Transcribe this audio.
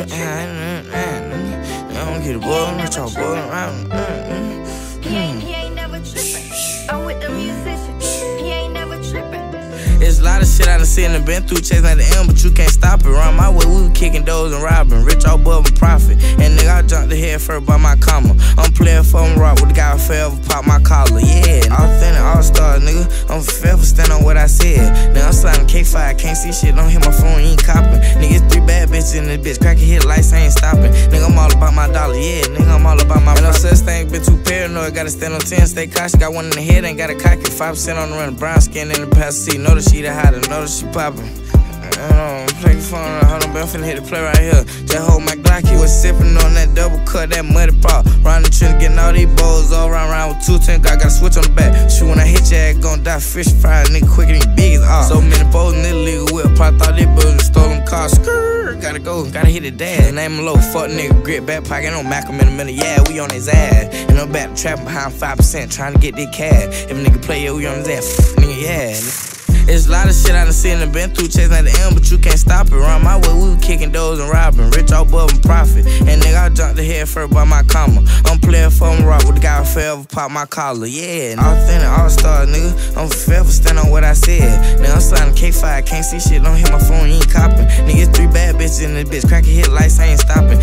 I don't get a I'm I'm boy around. He ain't, he ain't never tripping. I'm with the musician. He ain't never tripping. It's a lot of shit I done seen and been through chasing at the end, but you can't stop it. Run my way, we was kicking doors and robbing. Rich all above a profit. And nigga, I jumped the head first by my comma. I'm playing for him rock with the guy forever pop my collar. Yeah, authentic all star, nigga. I'm forever stand on what I said. Now I'm sliding K5, can't see shit, don't hit my phone, ain't copping. Nigga, it's three bad bitches in this bitch. Crackin' hit lights, I ain't stopping. Nigga, I'm all about my dollar, yeah. Nigga, I'm all about my. Ain't no such thing, been too paranoid. Gotta stand on 10, stay cautious. Got one in the head, ain't got a cocky. 5% on the run, brown skin in the past seat. That she the hotter, that she poppin'. Uh, play the phone, hold on, I'm finna hit the play right here. Just hold my Glocky, was sippin' on that double cut, that muddy pop. Round the tree, getting all these bowls all round, round with two ten. I got a switch on the back. Shoot, when I hit your ass, gon' die fish fry, nigga quicker than big as all. So many bowls in this legal whip, probably thought they building stolen cars. Gotta go, gotta hit it dad. Name him low, fuck nigga, grip back pocket, no Mac him in the middle. Yeah, we on his ass. And I'm back trapping behind 5%, trying to get this cash. If a nigga play, yeah, we on his ass. Nigga, yeah. It's a lot of shit I done seen and been through chasing at the end, but you can't stop it. Run my way, we was kicking doors and robbing. Rich all above and profit. And the head first by my comma. I'm playing him rock with the guy forever pop my collar. Yeah, authentic all star, nigga. I'm forever stand on what I said. Now I'm sliding K5, can't see shit, don't hit my phone, you ain't copping. Nigga, it's three bad bitches in this bitch. Crackin' hit lights, ain't stopping.